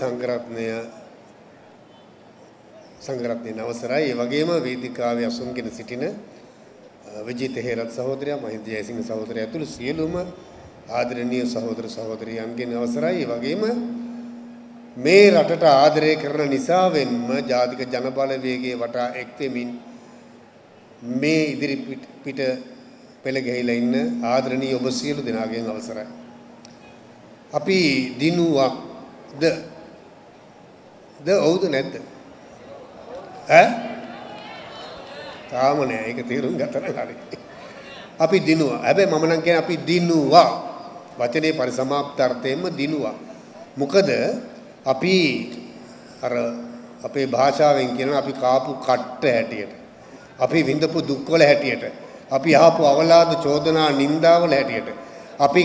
සංඝරත්නය සංඝරත්නයේ අවසරයි ඒ වගේම වේදිකාවේ අසුන්ගෙන සිටින විජිත හේරත් සහෝදරයා මහින්ද ජයසිංහ සහෝදරයා ඇතුළු සියලුම ආදරණීය සහෝදර සහෝදරියන්ගෙන් අවසරයි ඒ වගේම මේ රටට ආදරය කරන නිසාවෙන්ම ජාතික ජනබලවේගයේ වටා එක්වෙමින් මේ ඉදිරි පිට පෙළ ගැහිලා ඉන්න ආදරණීය ඔබ සියලු දෙනාගෙන් අවසරයි. අපි දිනුවක්ද ද ඔව්ද නැද්ද? ඈ? තාම නෑ ඒක තේරුම් ගන්න හරි. අපි දිනුවා. හැබැයි මම නම් කියන්නේ අපි දිනුවා. වචනේ පරිසමාප්ත අර්ථයෙන්ම දිනුවා. මොකද අපි අර අපේ භාෂාවෙන් කියනවා අපි කාපු කට්ට හැටියට. අපි විඳපු දුක්වල හැටියට. අපි ආපු අවලාද චෝදනා නින්දාවල හැටියට. අපි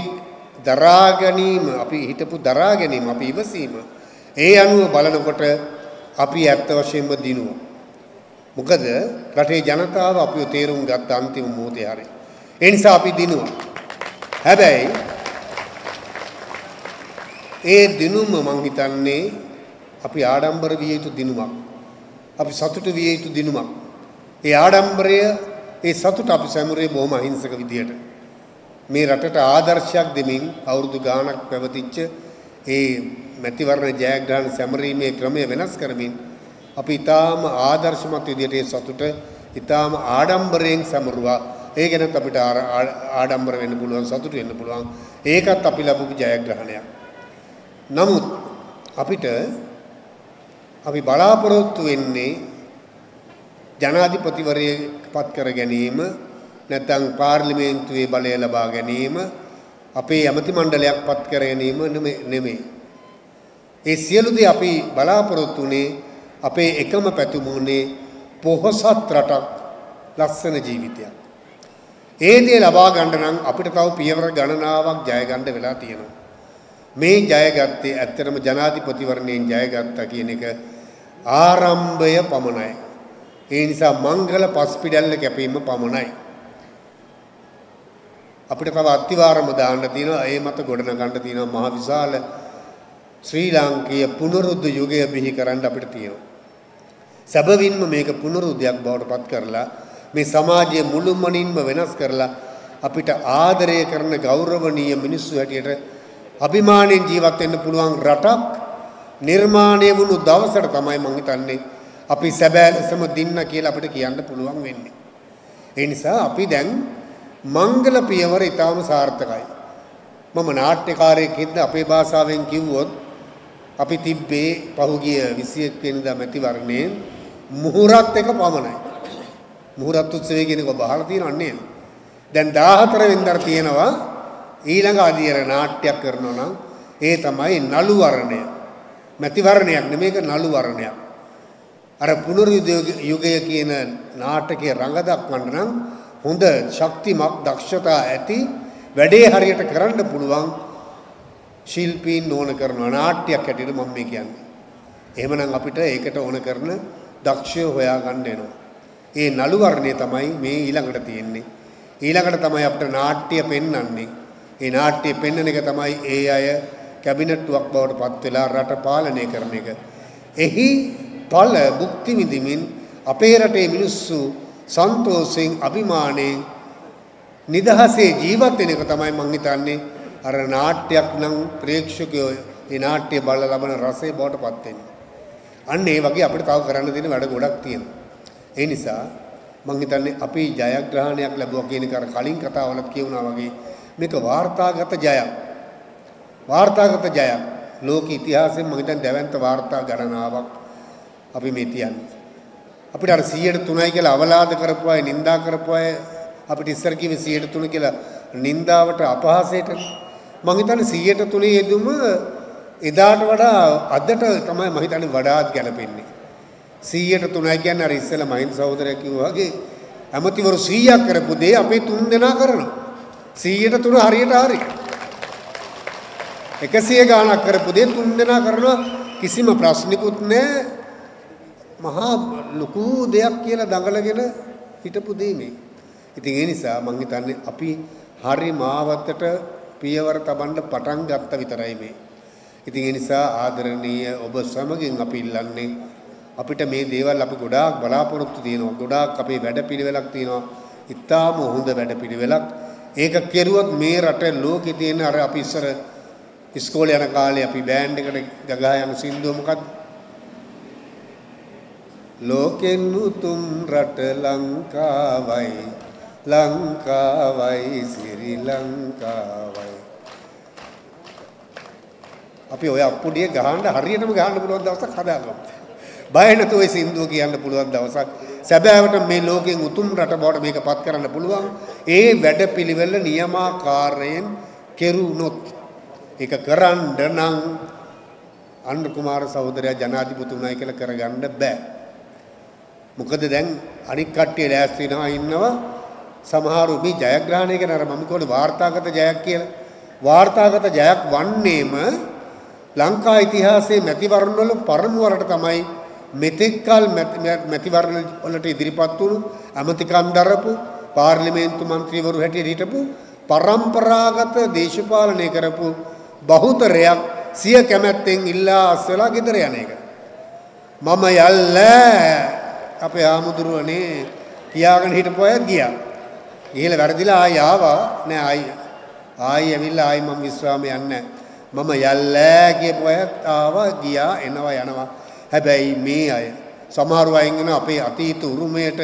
දරා ගැනීම අපි හිටපු දරා ගැනීම අපි ඉවසීම ඒ අනුව බලනකොට අපි ඇත්ත වශයෙන්ම දිනුවා. මොකද රටේ ජනතාව අපිව තේරුම් ගත්ත අන්තිම මොහොතේ හරි. ඒ නිසා අපි දිනුවා. හැබැයි ඒ දිනුම මං හිතන්නේ අපි ආඩම්බර විය යුතු දිනුමක්. අපි සතුට විය යුතු දිනුමක්. ඒ ආඩම්බරය ඒ සතුට අපි සැමුරේ බොහොම අහිංසක විදියට මේ රටට ආදර්ශයක් දෙමින් අවුරුදු ගාණක් පැවතිච්ච ඒ මැතිවරණ ජයග්‍රහණ සැමරීමේ ක්‍රමය වෙනස් කරමින් අපි ඊටාම ආදර්ශමත් විදියට ඒ සතුට ඊටාම ආඩම්බරයෙන් සැමරුවා. ඒ ගැනත් අපිට ආඩම්බර වෙන්න පුළුවන් සතුට වෙන්න පුළුවන්. ඒකත් අපි ලැබපු ජයග්‍රහණයක්. නමුත් අපිට අපි බලාපොරොත්තු වෙන්නේ ජනාධිපතිවරයෙක් පත් කර ගැනීම නැත්නම් පාර්ලිමේන්තුවේ බලය ලබා ගැනීම අපේ ඇමති මණ්ඩලයක් පත් කර ගැනීම නෙමෙයි. ඒ සියලු දේ අපි බලාපොරොත්තු වුණේ අපේ එකම පැතුමුනේ පොහොසත් රටක් ලස්සන ජීවිතයක්. ඒ දේ ලබා ගන්න නම් අපිට තව පියවර ගණනාවක් ජය ගන්න වෙලා තියෙනවා. මේ ජයගත්තේ ඇත්තටම ජනාධිපතිවරණයෙන් ජයගත්තා කියන එක ආරම්භය පමණයි. ඒ නිසා මංගල පස්පිඩල්ල කැපීම පමණයි. අපිට තව අත්තිවාරම දාන්න තියෙනවා ඒ මත ගොඩනගන්න තියෙනවා මහ විශාල ශ්‍රී ලාංකීය පුනරුද්ධ යුගය බිහි කරන්න අපිට තියෙනවා. සැබවින්ම මේක පුනරුද්ධයක් බවට පත් කරලා මේ සමාජය මුළුමනින්ම වෙනස් කරලා අපිට ආදරය කරන ගෞරවනීය මිනිස්සු හැටියට අභිමාණයෙන් ජීවත් වෙන්න පුළුවන් රටක් නිර්මාණය වුණු දවසට තමයි මම හිතන්නේ අපි සැබෑ ලෙසම දින්න කියලා අපිට කියන්න පුළුවන් වෙන්නේ. ඒ නිසා අපි දැන් මංගල පියවර ඊටාම සාර්ථකයි. මම නාට්‍යකාරයෙක් හින්දා අපේ භාෂාවෙන් කිව්වොත් අපි තිබ්බේ පහුගිය 21 වෙනිදා මැතිවරණයෙන් මුහුරත් එක පමණයි. මුහුරත් උත්සවය කියන එක බහලා තියෙනව නේද? දැන් 14 වෙනිදා තියෙනවා ඊළඟ අදියර නාට්‍යයක් කරනවා නම් ඒ තමයි නළු වර්ණය. මැතිවරණයක් නෙමේක නළු වර්ණයක්. අර පුනරුයුගය කියන නාටකයේ රඟ දක්වන්න නම් හොඳ ශක්තිමත් දක්ෂතා ඇති වැඩේ හරියට කරන්න පුළුවන් ශිල්පීන් ඕන කරනවා නාට්‍යයක් හැටියට මම මේ කියන්නේ. එහෙමනම් අපිට ඒකට ඕන කරන දක්ෂයෝ හොයාගන්න වෙනවා. ඒ නළු වර්ණය තමයි මේ ඊළඟට තියෙන්නේ. ඊළඟට තමයි අපිට නාට්‍ය පෙන්වන්නේ. ඒ නාට්‍ය පෙන්වන එක තමයි ඒ අය කැබිනට්ටුවක් බවට පත් වෙලා රට පාලනය කරන එක. එහි ඵල භුක්ති විඳිමින් අපේ රටේ මිනිස්සු සන්තෝෂයෙන් අභිමාණයෙන් නිදහසේ ජීවත් වෙන එක තමයි මං හිතන්නේ අර නාට්‍යයක් නම් ප්‍රේක්ෂකයෝ ඒ නාට්‍ය බලලා ලබන රසය බවට පත් වෙන්නේ. අන්න ඒ වගේ අපිට තව කරන්න තියෙන වැඩ ගොඩක් තියෙනවා. ඒ නිසා මං හිතන්නේ අපි ජයග්‍රහණයක් ලැබුවා කියන එක අර කලින් කතාවලත් කියුණා වගේ මේක වාර්තාගත ජයක්. වාර්තාගත ජයක්. ලෝක ඉතිහාසයෙන් මම හිතන්නේ දැවැන්ත වාර්තා ගණනාවක් අපි මේ තියන්නේ. අපිට අර 103යි කියලා අවලාද කරපු අය නිඳා කරපු අය අපිට ඉස්සර කිව්වේ 103 කියලා නින්දාවට අපහාසයට. මම හිතන්නේ 103 යෙදුම එදාට වඩා අදට තමයි මම හිතන්නේ වඩාත් ගැලපෙන්නේ 103යි කියන්නේ අර ඉස්සෙල්ලා මහින්ද සහෝදරයා කිව්වා වගේ ඇමතිවරු 100ක් කරපු දේ අපේ තුන් දෙනා කරනවා. 103 හරියට හරි. 100 ගාණක් කරපු දේ තුන් දෙනා කරනවා. කිසිම ප්‍රශ්නිකුත් නැහැ. මහා ලොකු දෙයක් කියලා දඟලගෙන හිටපු දේ මේ. ඉතින් ඒ නිසා මම හිතන්නේ අපි හරි මාවතට පියවර තබන්න පටන් ගත්ත විතරයි මේ. ඉතින් ඒ නිසා ආදරණීය ඔබ සමගින් අපි ඉල්ලන්නේ අපිට මේ දේවල් අපි ගොඩාක් බලාපොරොත්තු තියෙනවා. ගොඩාක් අපේ වැඩපිළිවෙලක් තියෙනවා. ඉතාම හොඳ වැඩපිළිවෙලක්. ඒක කෙරුවොත් මේ රට ලෝකේ තියෙන අර අපි ඉස්සර ඉස්කෝලේ යන කාලේ අපි බෑන්ඩ් එකට ගගා යන සින්දුව මොකක්ද? ලෝකෙන් උතුම් රට ලංකාවයි ලංකාවයි ශ්‍රී ලංකාවයි අපි ඔය අප්පුඩිය ගහන්න හරියටම ගහන්න පුළුවන් දවසක් හදාගමු. බය නැතුව ඒ සින්දුව කියන්න පුළුවන් දවසක් සැබෑවට මේ ලෝකෙන් උතුම් රට බවට මේක පත් කරන්න පුළුවන්. ඒ වැඩපිළිවෙල නියමාකාරයෙන් කෙරුණොත් ඒක කරන්න නම් අනුර කුමාර සහෝදරයා ජනාධිපතිතුමයි කියලා කරගන්න බෑ. මොකද දැන් අනික් කට්ටිය ලෑස්ති වෙනවා ඉන්නවා සමහරු මේ ජයග්‍රහණය ගැන අර මම කිව්වනේ වාර්තාගත ජයක් කියලා. වාර්තාගත ජයක් වන්නේම ලංකා ඉතිහාසයේ මැතිවරණ වල පරම වරට තමයි මෙතෙක්කල් මැතිවරණ වලට ඉදිරිපත් වුණු අමතිකම් දරපු පාර්ලිමේන්තු මන්ත්‍රීවරු හැටියට හිටපු පරම්පරාගත දේශපාලනය කරපු බහුතරයක් සිය කැමැත්තෙන් ඉල්ලා අස්වලා ගෙදර යන එක. මම යල්ල අපේ ආමුදුරුවනේ කියාගෙන හිටපු අය ගියා. ගිහලා වැරදිලා ආයි ආවා. නෑ ආයි ආයි ඇවිල්ලා ආයි මම විශ්‍රාම යන්නේ මම යල්ලෑ කියපු අයත් ආවා ගියා එනවා යනවා. හැබැයි මේ අය සමහර අය ඉන්න අපේ අතීත උරුමයට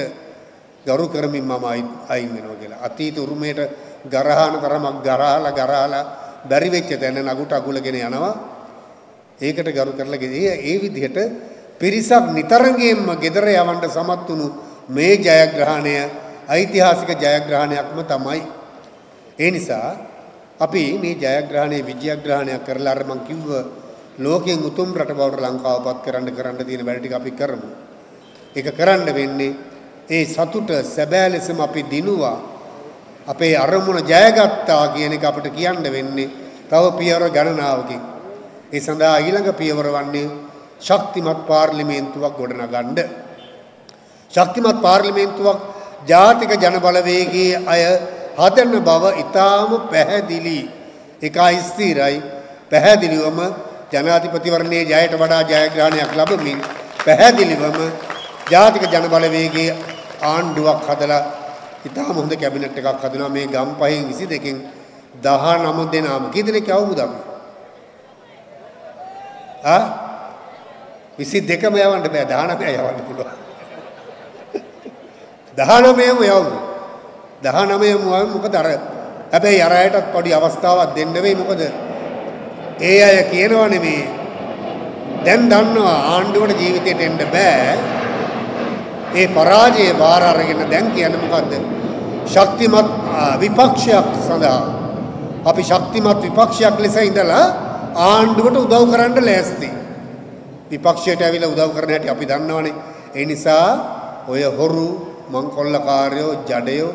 ගරු කරමින් මම අයින් වෙනවා කියලා. අතීත උරුමයට ගරහන තරමක් ගරහලා ගරහලා බැරි වෙච්ච තැන නගුට අගුලගෙන යනවා. ඒකට ගරු කරලා ඒ ඒ විදිහට පිරිසක් නිතරගෙන්ම gedara යවන්න සමත් වුණු මේ ජයග්‍රහණය ඓතිහාසික ජයග්‍රහණයක්ම තමයි. ඒ නිසා අපි මේ ජයග්‍රහණයේ විජයග්‍රහණයක් කරලා අර මං කිව්ව ලෝකෙන් උතුම් රට බවට ලංකාවපත් කරන්න කරන්න තියෙන වැඩ ටික අපි කරමු. ඒක කරන්න වෙන්නේ ඒ සතුට සැබෑ ලෙසම අපි දිනුවා. අපේ අරමුණ ජයගත්තා කියන එක අපිට කියන්න වෙන්නේ තව පියවර ගණනාවකින්. ඒ සඳහා ඊළඟ පියවර වන්නේ ශක්තිමත් පාර්ලිමේන්තුවක් ගොඩනගන්න. ශක්තිමත් පාර්ලිමේන්තුවක් ජාතික ජනබලවේගයේ අය හදන බව ඊටාම පැහැදිලි. එකයි ස්ථිරයි පැහැදිලිවම ජනාධිපතිවරණයේ ජයට වඩා ජයග්‍රහණයක් ලැබමින් පැහැදිලිවම ජාතික ජනබලවේගයේ ආණ්ඩුවක් හදලා ඊටාම හොඳ කැබිනට් එකක් හදනවා මේ ගම්පහෙන් 22කින් 19 දෙනාම කී දෙනෙක් යවමුද අපි? ආ 22ම යවන්න බෑ 19 යවන්න පුළුවන්. 19ම යවමු. 19ම යවමු මොකද අර හැබැයි අර අයටත් පොඩි අවස්ථාවක් දෙන්න වෙයි මොකද? ඒ අය කියනවා නෙමේ දැන් දන්නවා ආණ්ඩුවට ජීවිතයට එන්න බෑ. ඒ පරාජය බාර අරගෙන දැන් කියන්නේ මොකද්ද? ශක්තිමත් විපක්ෂයක් සඳහා. අපි ශක්තිමත් විපක්ෂයක් ලෙස ඉඳලා ආණ්ඩුවට උදව් කරන්න ලෑස්ති. විපක්ෂයට ඇවිල්ලා උදව් කරන හැටි අපි දන්නවනේ ඒ නිසා ඔය හොරු මංකොල්ලකාරයෝ ජඩයෝ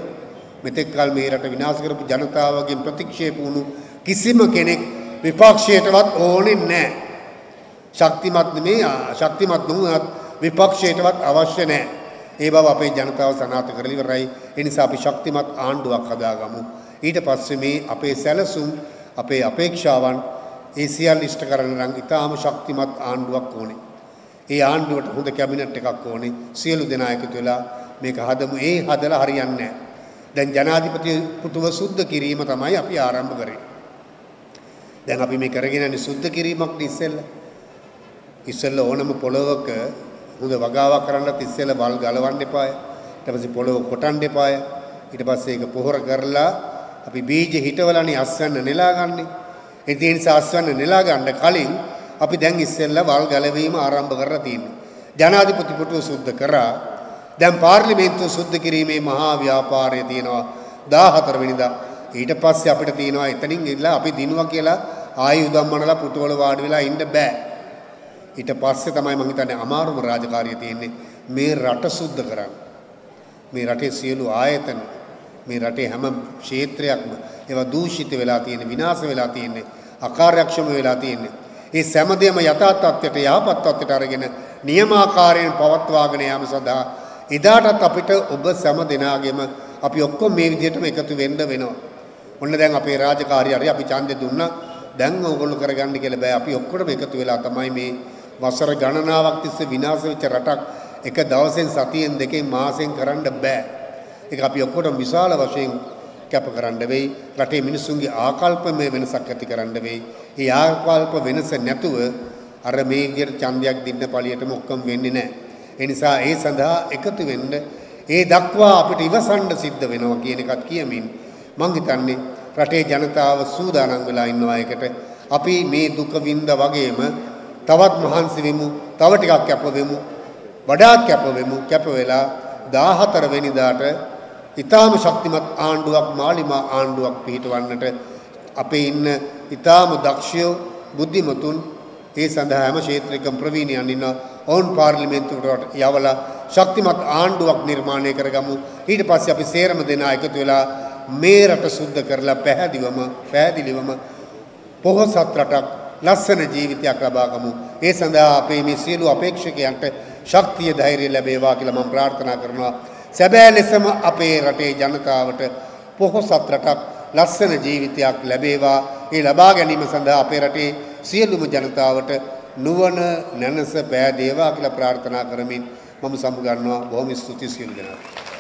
මෙතෙක් කල මේ රට විනාශ කරපු ජනතාවගෙන් ප්‍රතික්ෂේප වුණු කිසිම කෙනෙක් විපක්ෂයටවත් ඕනේ නැහැ. ශක්තිමත් නෙමේ ශක්තිමත් නොවුනත් විපක්ෂයටවත් අවශ්‍ය නැහැ. ඒ බව අපේ ජනතාව සනාථ කරලා ඉවරයි. ඒ නිසා අපි ශක්තිමත් ආණ්ඩුවක් හදාගමු. ඊට පස්සේ මේ අපේ සැලසුම් අපේ අපේක්ෂාවන් ඒ සියල්ල ඉෂ්ට කරන්න නම් ඊටාම ශක්තිමත් ආණ්ඩුවක් ඕනේ. ඒ ආණ්ඩුවට හොඳ කැබිනට් එකක් ඕනේ. සියලු දෙනා එකතු වෙලා මේක හදමු. ඒ හදලා හරියන්නේ නැහැ. දැන් ජනාධිපති පුතුව සුද්ධ කිරීම තමයි අපි ආරම්භ කරේ. දැන් අපි මේ කරගෙන යන්නේ සුද්ධ කිරීමක් ඉස්සෙල්ලා. ඉස්සෙල්ලා ඕනම පොළවක හොඳ වගාවක් කරන්නත් ඉස්සෙල්ලා වල් ගලවන්න එපාය. ඊට පස්සේ පොළව කොටන්න එපාය. ඊට පස්සේ ඒක පොහොර කරලා අපි බීජ හිටවලානේ අස්වැන්න නෙලාගන්නේ. ඒ නිසා අස්වැන්න නෙලා ගන්න කලින් අපි දැන් ඉස්සෙල්ලා වල් ගලවීම ආරම්භ කරලා තියෙනවා. ජනාධිපති පුටුව සුද්ධ කරා දැන් පාර්ලිමේන්තුව සුද්ධ කිරීමේ මහා ව්‍යාපාරය තියෙනවා 14 වෙනිදා. ඊට පස්සේ අපිට තියෙනවා එතනින් ඉල්ලා අපි දිනුවා කියලා ආයි උදම්මනලා පුටුවල වාඩි වෙලා ඉන්න බෑ. ඊට පස්සේ තමයි මම හිතන්නේ අමාරුම රාජකාරිය තියෙන්නේ මේ රට සුද්ධ කරන්න. මේ රටේ සියලු ආයතන මේ රටේ හැම ක්ෂේත්‍රයක්ම ඒවා දූෂිත වෙලා තියෙන විනාශ වෙලා තියෙන්නේ අකාර්යක්ෂම වෙලා තියෙන්නේ. ඒ සෑමදේම යථා තත්ත්වයට යහපත් තත්ත්වයට අරගෙන නියමාකාරයෙන් පවත්වාගෙන යාම සඳහා එදාටත් අපිට ඔබ සෑම දෙනාගේම අපි ඔක්කොම මේ විදිහටම එකතු වෙන්න වෙනවා. ඔන්න දැන් අපේ රාජකාරිය හරි අපි ඡන්දෙ දුන්නා දැන් ඕගොල්ලෝ කරගන්න කියලා බෑ. අපි ඔක්කොම එකතු වෙලා තමයි මේ වසර ගණනාවක් තිස්සේ විනාශ වෙච්ච රටක් එක දවසෙන් සතියෙන් දෙකෙන් මාසෙන් කරන්න බෑ. ඒක අපි ඔක්කොටම විශාල වශයෙන් කැප කරන්න වෙයි. රටේ මිනිසුන්ගේ ආකල්පමය වෙනසක් ඇති කරන්න වෙයි. ඒ ආකල්ප වෙනස නැතුව අර මේ විදියට ඡන්දයක් දෙන්න පළියටම ඔක්කොම වෙන්නේ නැහැ. ඒ නිසා ඒ සඳහා එකතු වෙන්න ඒ දක්වා අපිට ඉවසන්න සිද්ධ වෙනවා කියන එකත් කියමින් මං හිතන්නේ රටේ ජනතාව සූදානම් වෙලා ඉන්නවා එකට අපි මේ දුක විඳ වගේම තවත් මහන්සි වෙමු තව ටිකක් කැප වෙමු වඩාත් කැප වෙමු කැප වෙලා 14 වෙනිදාට ඊටාම ශක්තිමත් ආණ්ඩුවක් මාලිමා ආණ්ඩුවක් පිහිටවන්නට අපේ ඉන්න ඊටාම දක්ෂයෝ බුද්ධිමතුන් ඒ සඳහා හැම ක්ෂේත්‍රයකම ප්‍රවීණයන් ඉන්නවා. ඔවුන් පාර්ලිමේන්තුවට යවලා ශක්තිමත් ආණ්ඩුවක් නිර්මාණය කරගමු. ඊට පස්සේ අපි සේරම දෙනා එකතු වෙලා මේ රට සුද්ධ කරලා පැහැදිලිවම පැහැදිලිවම පොහොසත් රටක් ලස්සන ජීවිතයක් ලබා ගමු. ඒ සඳහා අපේ මේ සියලු අපේක්ෂකයන්ට ශක්තිය ධෛර්යය ලැබේවා කියලා මම ප්‍රාර්ථනා කරනවා. සැබෑ ලෙසම අපේ රටේ ජනතාවට පොහොසත් රටක් ලස්සන ජීවිතයක් ලැබේවා. ඒ ලබා ගැනීම සඳහා අපේ රටේ සියලුම ජනතාවට නුවණ නැනස පෑදේවා කියලා ප්‍රාර්ථනා කරමින් මම සමුගන්නවා. බොහොම ස්තුතියි සියලු දෙනාට.